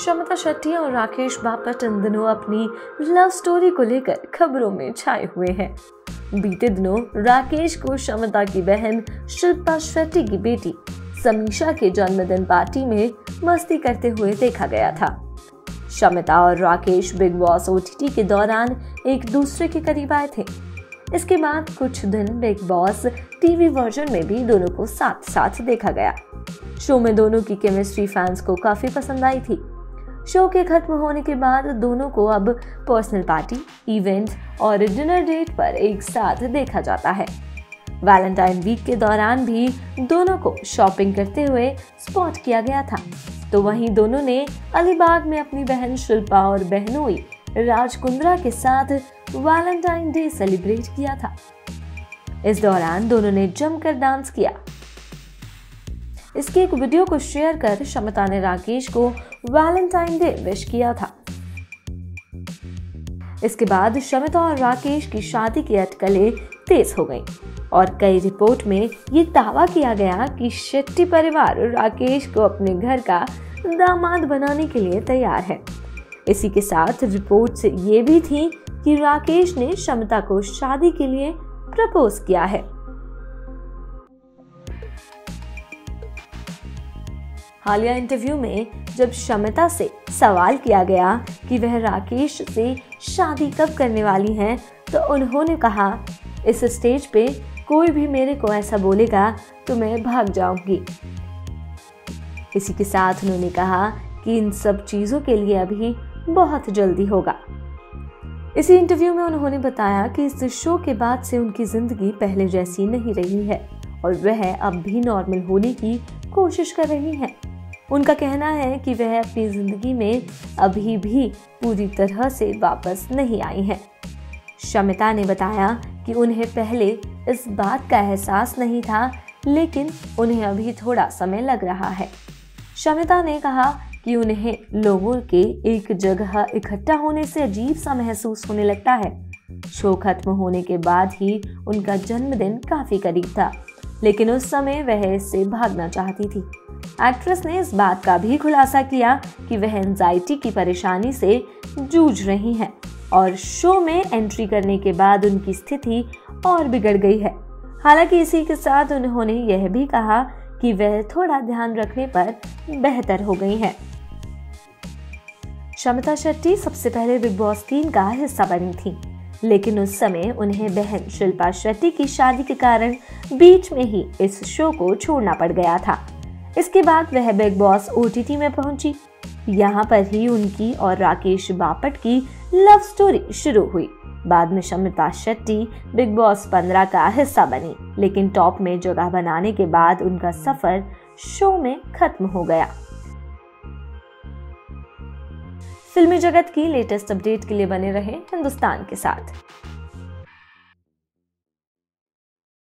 शमिता शेट्टी और राकेश बापट इन दिनों अपनी लव स्टोरी को लेकर खबरों में छाए हुए हैं। बीते दिनों राकेश को शमिता की बहन शिल्पा शेट्टी की बेटी समीशा के जन्मदिन पार्टी में मस्ती करते हुए देखा गया था। शमिता और राकेश बिग बॉस ओटीटी के दौरान एक दूसरे के करीब आए थे। इसके बाद कुछ दिन बिग बॉस टीवी वर्जन में भी दोनों को साथ साथ देखा गया। शो में दोनों की केमिस्ट्री फैंस को काफ़ी पसंद आई थी। शो के खत्म होने के बाद दोनों को अब पर्सनल पार्टी, इवेंट और डिनर डेट पर एक साथ देखा जाता है। वैलेंटाइन वीक के दौरान भी दोनों को शॉपिंग करते हुए स्पॉट किया गया था। तो वहीं दोनों ने अलीबाग में अपनी बहन शिल्पा और बहनोई राजकुंद्रा के साथ वैलेंटाइन डे सेलिब्रेट किया था। इस दौरान दोनों ने जमकर डांस किया। इसके एक वीडियो को शेयर कर शमिता ने राकेश को वैलेंटाइन डे विश किया था। इसके बाद शमिता और राकेश की शादी की अटकलें तेज हो गईं और कई रिपोर्ट में ये दावा किया गया कि शेट्टी परिवार राकेश को अपने घर का दामाद बनाने के लिए तैयार है। इसी के साथ रिपोर्ट से ये भी थी कि राकेश ने शमिता को शादी के लिए प्रपोज किया है। हालिया इंटरव्यू में जब शमिता से सवाल किया गया कि वह राकेश से शादी कब करने वाली हैं तो उन्होंने कहा, इस स्टेज पे कोई भी मेरे को ऐसा बोलेगा तो मैं भाग जाऊँगी। इसी के साथ उन्होंने कहा कि इन सब चीज़ों के लिए अभी बहुत जल्दी होगा। इसी इंटरव्यू में उन्होंने बताया कि इस शो के बाद से उनकी ज़िंदगी पहले जैसी नहीं रही है और वह अब भी नॉर्मल होने की कोशिश कर रही हैं। उनका कहना है कि वह अपनी ज़िंदगी में अभी भी पूरी तरह से वापस नहीं आई हैं। शमिता ने बताया कि उन्हें पहले इस बात का एहसास नहीं था, लेकिन उन्हें अभी थोड़ा समय लग रहा है। शमिता ने कहा कि उन्हें लोगों के एक जगह इकट्ठा होने से अजीब सा महसूस होने लगता है। शो खत्म होने के बाद ही उनका जन्मदिन काफ़ी करीब था, लेकिन उस समय वह इससे भागना चाहती थी। एक्ट्रेस ने इस बात का भी खुलासा किया कि वह एंजाइटी की परेशानी से जूझ रही हैं और शो में एंट्री करने के बाद उनकी स्थिति और बिगड़ गई है हालाँकि इसी के साथ उन्होंने यह भी कहा कि वह थोड़ा ध्यान रखने पर बेहतर हो गई हैं। शमिता शेट्टी सबसे पहले बिग बॉस टीम का हिस्सा बनी थी, लेकिन उस समय उन्हें बहन शिल्पा शेट्टी की शादी के कारण बीच में ही इस शो को छोड़ना पड़ गया था इसके बाद वह बिग बॉस ओटीटी में पहुँची। यहाँ पर ही उनकी और राकेश बापट की लव स्टोरी शुरू हुई। बाद में शमिता शेट्टी बिग बॉस 15 का हिस्सा बनी, लेकिन टॉप में जगह बनाने के बाद उनका सफ़र शो में खत्म हो गया। फिल्मी जगत की लेटेस्ट अपडेट के लिए बने रहे हिंदुस्तान के साथ।